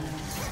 blood.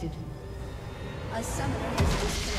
Disconnected. A summoner has disconnected.